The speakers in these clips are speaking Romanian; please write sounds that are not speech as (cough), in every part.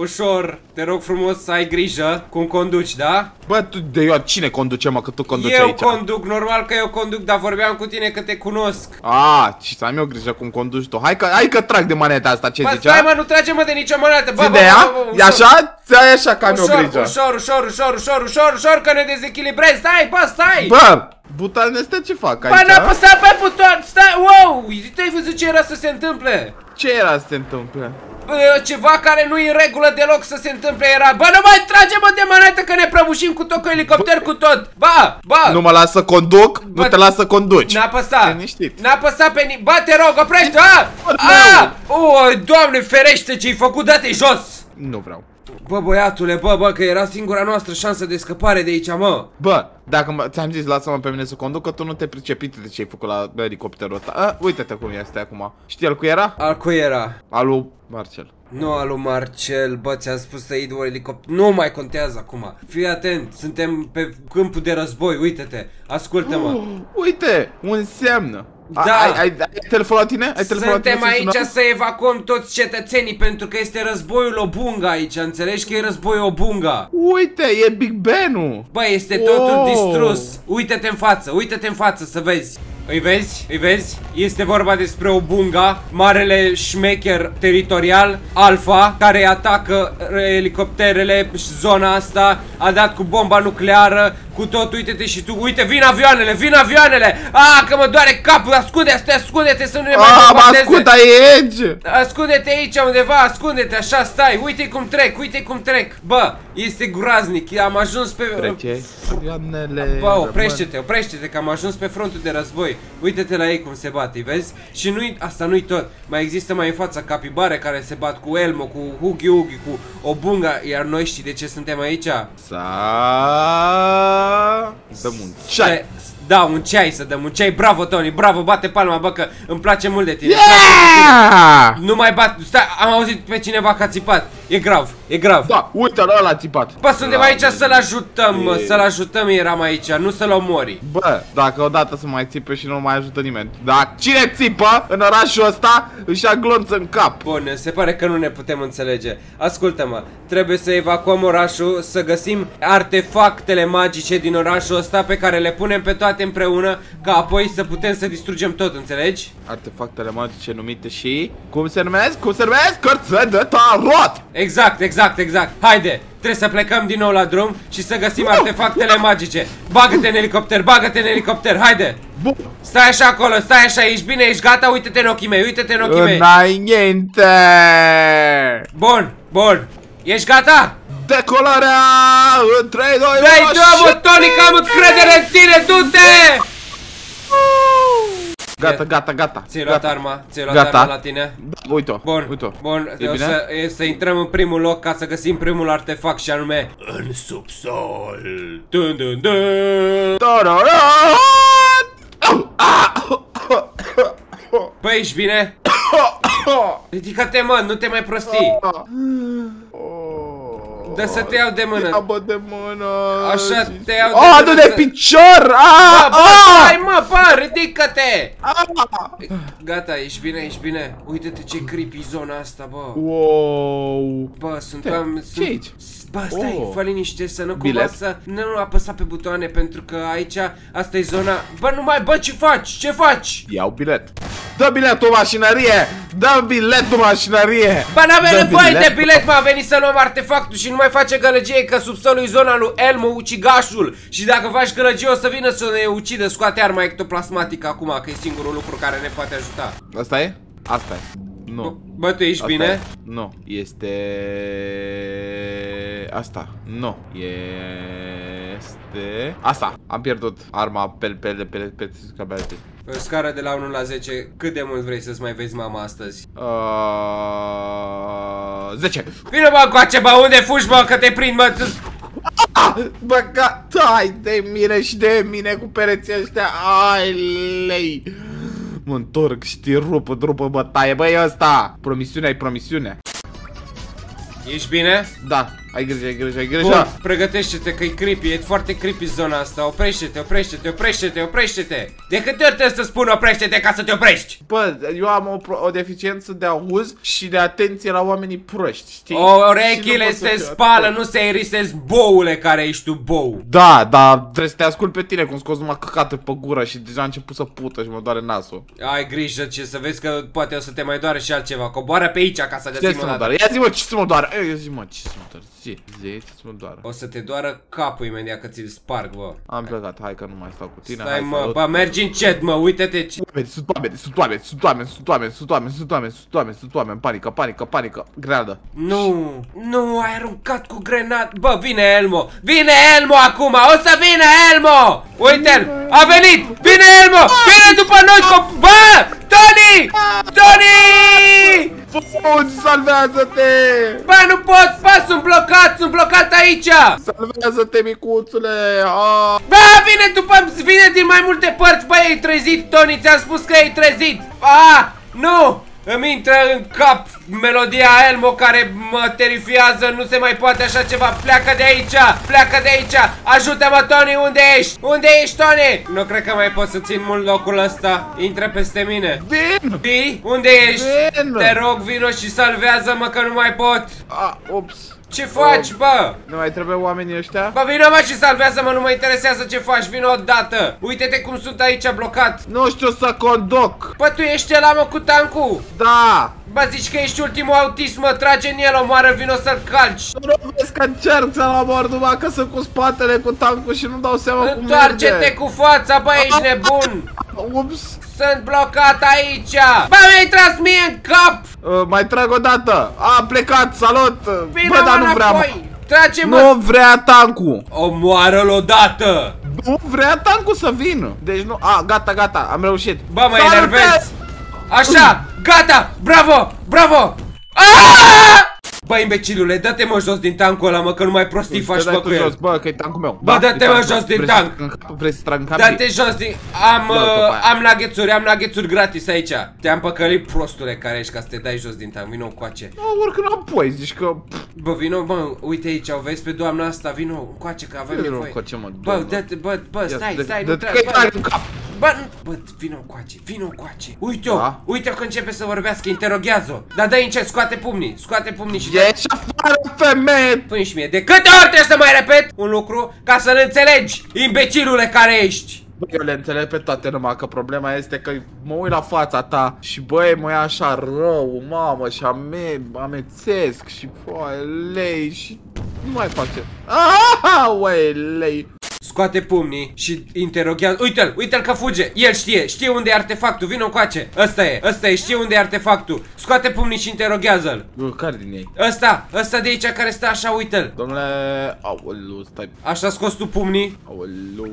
ușor, te rog frumos să ai grijă cum conduci, da? Bă, tu de eu cine conduce, mă, că tu conduci eu aici? conduc, normal că eu conduc, dar vorbeam cu tine că te cunosc. A, și să am eu grijă cum conduci tu. Hai că, hai că trag de maneta asta, ce Bă, zicea? stai mă, nu trage mă de nicio monedă, bă, Țin bă, de bă, ea? bă, bă, E așa? Ți-ai așa că am eu Ușor, grijă. ușor, ușor, ușor, ușor, ușor, ușor, că ne dezechilibrezi, stai, bă, stai! Bă, butanele astea ce fac Bă, aici? n-a apăsat pe buton, stai, wow! Tu-ai văzut ce era să se întâmple? Ce era să se întâmple? Bă, ceva care nu e în regulă deloc să se întâmple era Bă, nu mai trage mă de manetă că ne prăbușim cu tot cu elicopter cu tot Ba, ba Nu mă las să conduc, Bă, nu te las să conduci. N-a apăsat Liniștit. N-a apăsat pe ni... Ba, te rog, oprește A! Bă, A! O, doamne, ferește ce-ai făcut, dă-te jos Nu vreau. Bă, băiatule, bă, bă, că era singura noastră șansă de scăpare de aici, mă Bă, dacă mă- ți-am zis, lasă-mă pe mine să conduc, că tu nu te pricepi de ce ai făcut la elicopterul ăsta. A, uite-te cum este acum. Știi el cu era? Al cui era? Al lui Marcel. Nu al lui Marcel, bă, ți-am spus să iei un elicopter Nu mai contează acum Fii atent, suntem pe câmpul de război, uite-te Ascultă-mă (gasps) Uite, un semn. A- Da. Ai, ai, ai telefon la tine? Ai telefon la tine Suntem să aici sunăm? să evacuăm toți cetățenii pentru că este războiul Obunga aici, înțelegi că e războiul Obunga? Uite, e Big Ben-ul. Bă, este totul Wow. Distrus. Uite-te în față, uite-te în față să vezi. Îi vezi? Îi vezi? Este vorba despre Obunga, marele șmecher teritorial, Alpha, care atacă elicopterele și zona asta, a dat cu bomba nucleară, cu tot, uite-te și tu, uite, vin avioanele, vin avioanele! A, că mă doare capul, ascunde-te, ascunde-te să nu ne mai Ah, mă bombardeze. ascult aici. Ascunde-te aici undeva, ascunde-te, așa stai, uite cum trec, uite cum trec Bă, este groaznic, am ajuns pe... Trece. Avioanele Bă, oprește-te, oprește-te că am ajuns pe frontul de război Uite-te la ei cum se bat, îi vezi? Și nu asta nu-i tot Mai există mai în fața capibare care se bat cu Elmo, cu Hugi Hugi, cu Obunga Iar noi știi de ce suntem aici? Să dăm un ceai. Să- Da, un ceai să dăm, un ceai, bravo Tony, bravo, bate palma, bă, că îmi place mult de tine, îmi place de tine. Yeah! Nu mai bat, stai, am auzit pe cineva că a țipat E grav, e grav Da, uite la ăla țipat. Bă, suntem aici Doamne. să-l ajutăm, mă, E- să-l ajutăm eram aici, nu să-l omori Bă, dacă odată să mai țipe și nu mai ajută nimeni Dar cine țipă în orașul ăsta își ia glonț în cap Bun, se pare că nu ne putem înțelege Ascultă-mă, trebuie să evacuăm orașul Să găsim artefactele magice din orașul ăsta Pe care le punem pe toate împreună Ca apoi să putem să distrugem tot, înțelegi? Artefactele magice numite și... Cum se numesc? Cum se numesc? Cărțe de tarot! Exact, exact, exact Haide, trebuie să plecăm din nou la drum Și să găsim artefactele magice Bagă-te în elicopter, bagă-te în elicopter, haide Bun, Stai așa acolo, stai așa, ești bine, ești gata? Uite-te în ochii mei, uite-te în ochii mei înainte! Bun, bun Ești gata? Decolarea în 3, 2, 1 Dai drumul, Tony, că am încredere în tine, du-te! Gata, gata, gata Ți-ai luat gata. arma, ți-ai luat Gata. arma la tine? Da, uite-o, Bun, uite-o bun, E o bine? să, e, să intrăm în primul loc ca să găsim primul artefact și anume În subsol Dun, dun, dun. Băi, ești bine? (coughs) Ridică-te, mă, nu te mai prosti Dă să te iau de mână Ia-mă de mână Așa, și- te iau de Oh, mână du de să- picior! Bă, Ah, bă, ah! stai, mă, bă, ridică-te Ah! Gata, ești bine, ești bine Uite-te ce creepy zona asta, bă Wow Bă, sunt oameni... ce sunt- aici? Bă, stai, Oh. fă liniște să nu cumva Bilet? să nu apăsa pe butoane pentru că aici, asta e zona... Bă, nu mai, bă, ce faci? Ce faci? Iau bilet Dă biletul mașinărie! Dă biletul mașinărie! Bă, n-avem Dă nevoie bilet. de bilet, mă, a venit să luăm artefactul și nu mai face gălăgie că subsolul e zona lui Elmo, ucigașul Și dacă faci gălăgie o să vină să ne ucidă, scoate arma ectoplasmatică acum, că e singurul lucru care ne poate ajuta Asta e? Asta e Nu Bă, tu ești Asta bine? e. Nu Este... Asta Nu Este... Asta. Am pierdut arma pe pe pe pe pe pe Pe o scară de la 1 la 10, cât de mult vrei să-ți mai vezi mama astăzi? Uh, 10 Vino bă încoace, bă, unde fugi, bă, că te prind, mă, tu- ah, Bă, hai de mine și de mine cu pereții ăștia. Ai lei. Mă întorc și te rupă, rupă bătaie. Băi ăsta. Promisiunea e promisiune. Ești bine? Da Ai grijă, ai grijă, ai Bun, grijă. pregătește-te că e creepy, e foarte creepy zona asta Oprește-te, oprește-te, oprește-te, oprește-te De câte ori trebuie să spun oprește-te ca să te oprești? Bă, eu am o, pro- o deficiență de auz și de atenție la oamenii proști, știi? Și Orechile nu pot să se fiu spală, atent. nu se irisesc boule care ești tu bou Da, dar trebuie să te ascult pe tine cum scos numai căcată pe gură și deja a început să pută și mă doare nasul. Ai grijă ce să vezi că poate o să te mai doare și altceva Coboară pe aici ca să Ce găsim să o mă dată doare? Ia zi mă ce să mă doare? Ia zi mă ce să mă doare? Zi, zi ce să mă doare? O să te doară capul imediat că ți-l sparg, bă Am plecat, hai că nu mai stau cu tine. Stai hai, mă, salut. bă, mergi încet, mă, uite-te ce... Oameni, sunt oameni, sunt oameni, sunt oameni, sunt oameni, sunt oameni, sunt oameni, sunt oameni, sunt oameni, panică, panică, panică, greadă. Nu, nu, ai aruncat cu grenat Bă, vine Elmo, vine Elmo acum, o să vină Elmo Uite-l, a venit, vine Elmo, vine după noi cu... Bă, Tony, Tony Fugi, salvează-te! Bă, nu pot, bă, sunt blocat, sunt blocat aici Salvează-te, micuțule! Ah. Bă, vine după, vine din mai multe părți Bă, e trezit, Tony, ți-am spus că e trezit Ah, nu îmi intră în cap melodia Elmo care mă terifiază, nu se mai poate așa ceva Pleacă de aici, pleacă de aici Ajută-mă, Tony, unde ești? Unde ești, Tony? Nu cred că mai pot să țin mult locul ăsta Intră peste mine Vin! Bii, unde ești? Vin! Te rog, vino și salvează-mă că nu mai pot Ah, ups! Ce faci, bă? Nu mai trebuie oamenii ăștia? Bă, vină mă și salvează-mă, nu mă interesează ce faci, vină odată Uite-te cum sunt aici blocat Nu știu să conduc! Bă, tu ești la mă cu tancul Da! Bă, zici că ești ultimul autist, mă, trage în el, omoară, vino să-l calci Nu vezi că încerc să-l omor numai că sunt cu spatele cu tancul și nu dau seama cum Întoarce-te merge. cu fața, bă, ești nebun Ups! Sunt blocat aici Bă, mi-ai tras mie în cap Uh, mai trag o dată! A plecat, salut! Vină, Bă, dar mă, nu vrea, mă. înapoi Trage, mă Nu vrea tancul! Omoară-l odată Nu vrea tancul să vină! Deci nu... A, gata, gata, am reușit! Bă, mă Salut, enervezi Așa, gata, bravo, bravo Aaaa! Bă, imbecilule, dă-te mă jos din tancul ăla, mă, că nu mai prostii faci, Te bă, dai cu tu jos, el bă, că e tancul meu. Bă, Da, dă-te, e mă, tancul jos meu. din Vrei să tank. trag în cap? Vrei să trag în cap? Dă-te jos din... Am, Dă-l uh, după aia. am nuggeturi, am nuggeturi gratis aici Te-am păcălit, prostule, care ești, ca să te dai jos din tank, vino coace Nu, urc înapoi, zici că... Bă, vino, bă, uite aici, o vezi pe doamna asta, vino coace, că avem Vino nevoie încoace, mă, Bă, doamnă. dă-te, bă, bă, stai, Ia, stai, dă- nu dă- trebuie, că-i trag în bă cap. Bă, nu- bă, vino coace, vino coace Uite-o, Da? uite-o că începe să vorbească, interoghează-o Dar dă încet, scoate pumnii, scoate pumnii și dă Ieși afară, femeie! Spune și mie, de câte ori trebuie să mai repet un lucru ca să-l înțelegi, imbecilule care ești? Bă, eu le înțeleg pe toate numai că problema este că mă uit la fața ta și băi, mă ia așa rău, mamă, și ame, amețesc și foaie, lei și nu mai face. Ah, uai, lei. Scoate pumnii și interoghează. Uite-l, uite-l că fuge, el știe, știe unde e artefactul, vină încoace. Ăsta e, ăsta e, știe unde e artefactul. Scoate pumnii și interoghează-l. Bă, care din ei? Ăsta, ăsta de aici care stă așa, uite-l. Domnule, aoleu, stai, Așa scos tu pumnii. Aoleu.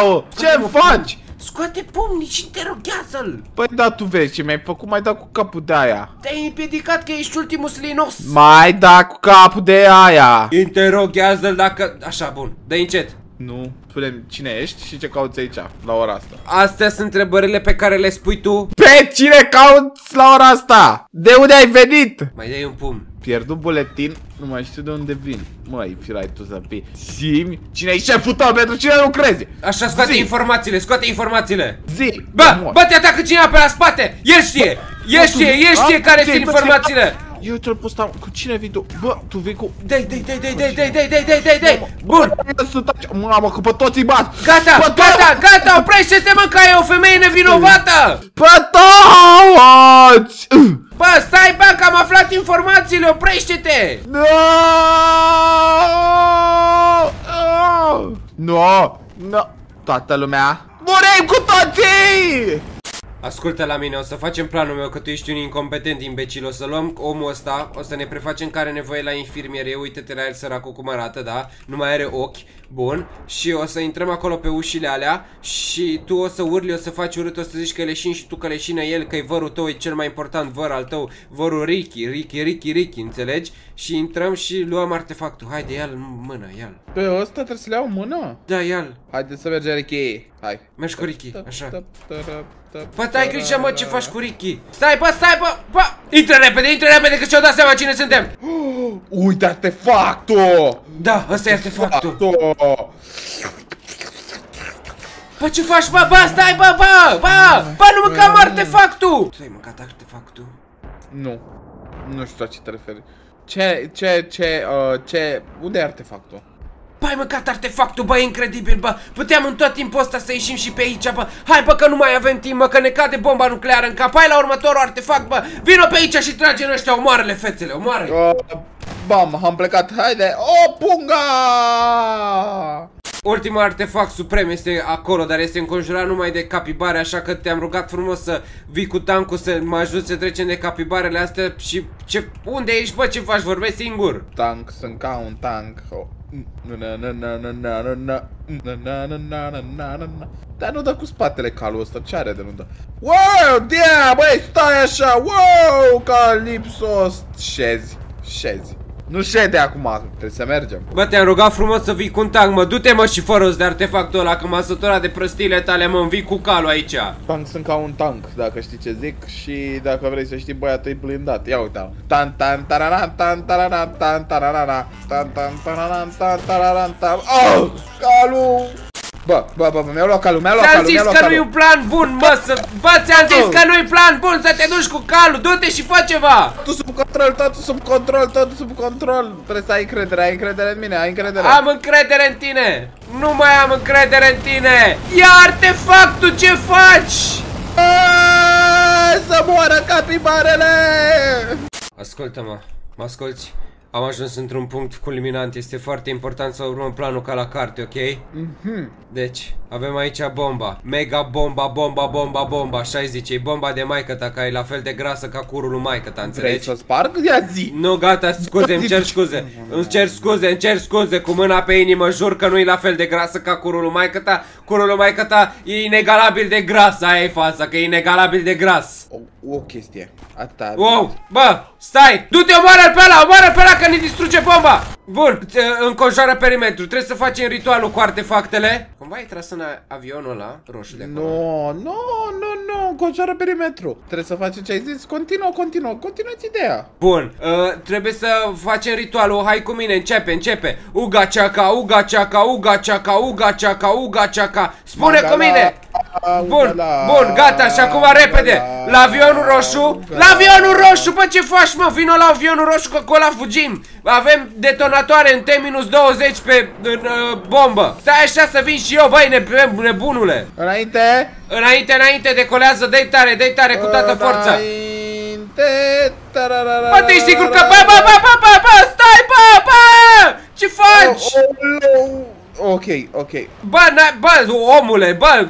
Au! Ce mă, faci? Scoate pumnii și interoghează-l Păi da, tu vezi ce mi-ai făcut, mai da cu capul de aia. Te-ai împiedicat că ești ultimul slinos Mai da cu capul de aia. Interoghează-l dacă... Așa, bun, dă încet Nu, spune cine ești și ce cauți aici, la ora asta. Astea sunt întrebările pe care le spui tu Pe cine cauți la ora asta? De unde ai venit? Mai dai un pumn Pierdut buletin, nu mai știu de unde vin. Măi, firai tu să fii. Zimi, cine e șeful tău, pentru cine lucrezi? Așa, scoate Zi. informațiile, scoate informațiile Zi! Bă, mor. bă, te atacă cineva pe la spate! El știe! El știe, el știe A, care zi, sunt bă, informațiile! Eu te-l pus tam- cu cine vii tu? Bă, tu vii cu... Dai, dai, dai, dai, dai, dai, dai, dai, dai, dai, dai! Bun! Bă, să taci. Mamă, că pe toți îi bat! Gata, Bă, gata, gata, oprește-te mă că e o femeie nevinovată! Pe toți! Bă, stai bă, că am aflat informațiile, oprește-te! No! No! No! Toată lumea! Murim cu toții! Ascultă la mine, o să facem planul meu că tu ești un incompetent imbecil. O să luăm omul ăsta, o să ne prefacem că are nevoie la infirmierie Uite-te la el săracul cum arată, da? Nu mai are ochi, bun Și o să intrăm acolo pe ușile alea Și tu o să urli, o să faci urât, o să zici că leșin și tu că leșină el Că e vărul tău, e cel mai important văr al tău Vărul Ricky, Ricky, Ricky, Ricky, înțelegi? Și intrăm și luăm artefactul Haide, ia-l în mână, ia-l Pe ăsta trebuie să le iau în mână? Da, ia-l, Haideți să mergem, Ricky. Hai. mergi cu Ricky, așa Tăp, tăp, tăp, Bă, tai grijă mă ce faci cu Ricky Stai bă, stai bă, bă Intră repede, intră repede că și-au dat seama cine suntem (gasps) Uite artefactul! Da, ăsta e artefactul Artefactul! Bă, ce faci, bă, bă, stai, bă, bă, bă Bă, nu mâncam artefactul Tu ai mâncat artefactul? Nu. Nu știu la ce te referi. Ce, ce, ce, uh, ce, unde e artefactul? Bă, ai mâncat artefactul, bă, e incredibil, bă. Puteam în tot timpul ăsta să ieșim și pe aici, bă. Hai, bă, că nu mai avem timp, mă, că ne cade bomba nucleară în cap. Hai la următorul artefact, bă. Vino pe aici și trage în ăștia, omoară-le, fețele, omoară Uh, bam, am plecat, haide, o, punga! Ultimul artefact suprem este acolo, dar este înconjurat numai de capibare, așa că te-am rugat frumos să vii cu tancul să mă ajut să trecem de capibarele astea și ce, unde ești, bă, ce faci, vorbești singur? Tank, sunt ca un tank. Oh. Na, na, na, na, na, na, na. Na, na, na, na, na, na, na, na. Dar nu dă cu spatele calul ăsta, ce are de nu dă? Wow, dia, băi, stai așa, wow, Calipsos, șezi, șezi. Nu șede acum, trebuie să mergem. Bă, te-am rugat frumos să vii cu un tank, mă, du-te mă și fă rost de artefactul ăla, că m-a săturat de prostiile tale, mă, vii cu calul aici. Tank sunt ca un tank, dacă știi ce zic și dacă vrei să știi, băiatul e blindat. Ia uite Tan tan tararan tan tararan tan tararara tan tan tararan tan tararan tan Oh! Calul! Bă, bă, bă, bă mi-au luat calul, mi-au luat Ți-am calul, zis mi-au luat că nu-i calul. un plan bun, mă, să... Bă, ți-am zis Oh. că nu-i plan bun să te duci cu calul, du-te și fă ceva! Totul sub control, totul sub control, totul sub control. Trebuie să ai încredere, ai încredere în mine, ai încredere. Am încredere în tine! Nu mai am încredere în tine! Ia artefactul, ce faci? Aaaa, Să moară capibarele! Ascultă-mă, mă asculti? Am ajuns într-un punct culminant, este foarte important să urmăm planul ca la carte, ok? Mhm. Deci, avem aici bomba Mega bomba, bomba, bomba, bomba Așa îi zice, e bomba de maică ta Care e la fel de grasă ca curul lui maică ta, Vrei înțelegi? să o sparg? Ia zi! Nu, gata, scuze, (laughs) îmi cer scuze Îmi cer scuze, îmi cer scuze Cu mâna pe inimă, jur că nu e la fel de grasă ca curul lui maică ta Curul lui maică ta e inegalabil de gras Aia e fața, că e inegalabil de gras O, o chestie. Atâta. Wow, bă, stai, du-te, omoară-l pe ăla, omoară pe ăla că ne distruge bomba Bun, ți- înconjoară perimetru, trebuie să facem ritualul cu artefactele Cumva ai tras în a- avionul ăla roșu de acolo Nu, nu, nu, nu, conjoară perimetru. Trebuie să faci ce ai zis. Continuă, continuă, continuați ideea. Bun, uh, trebuie să facem ritualul, hai cu mine, începe, începe Uga ceaca, uga ceaca, uga ceaca, uga ceaca, uga ceaca Spune cu Magala, mine Bun, ugala, bun, gata, și acum repede ugala, La avionul roșu ugala. La avionul roșu, bă, ce faci, mă? Vino la avionul roșu, că acolo fugim Avem detonatoare în T-20 pe în, uh, bombă Stai așa să vin și eu, băi, neb nebunule Înainte. Înainte, înainte, decolează, dă-i tare, dă-i tare cu toată forța Înainte. tararara, Bă, tu ești sigur că, bă, bă, bă, bă, bă, bă, stai, bă, bă Ce faci? Oh, oh, Ok, ok. Bă, na, bă, omule, bă,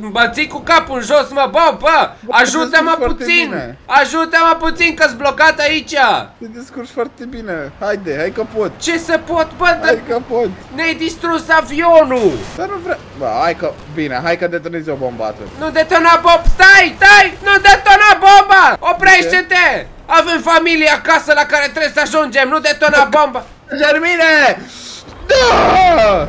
mă ții cu capul în jos, mă, bă, bă, ajută-mă descurci foarte puțin, bine. ajută-mă puțin că-s blocat aici. Te descurci foarte bine. Haide, hai că pot. Ce să pot, bă, Hai de- că pot. ne-ai distrus avionul. Dar nu vreau... Bă, hai că... Bine, hai că detonezi o bombă atunci. Nu detona bomba, stai, stai, nu detona bomba, oprește-te. Avem familie acasă la care trebuie să ajungem, nu detona bomba. Germine! Da!